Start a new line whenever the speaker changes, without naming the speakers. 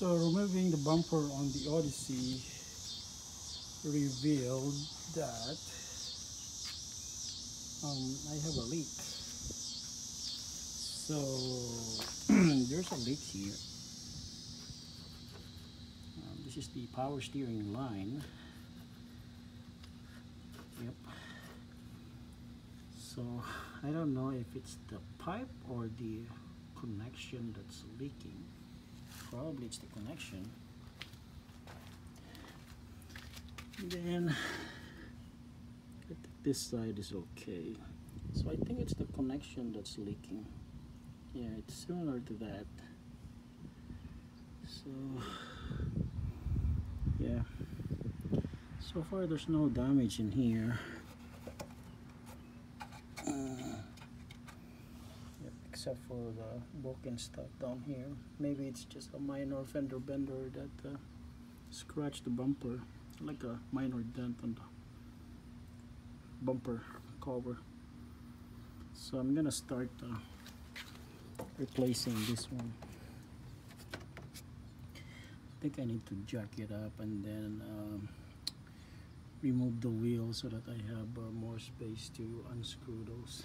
So removing the bumper on the Odyssey revealed that um, I have a leak. So there's a leak here. Um, this is the power steering line. Yep. So I don't know if it's the pipe or the connection that's leaking. Probably it's the connection. Then I think this side is okay. So I think it's the connection that's leaking. Yeah, it's similar to that. So yeah. So far there's no damage in here. Uh, yep, except for the broken stuff down here. Maybe it's just a minor fender bender that uh, scratched the bumper, like a minor dent on the bumper cover. So I'm gonna start uh, replacing this one. I think I need to jack it up and then um, remove the wheel so that I have uh, more space to unscrew those.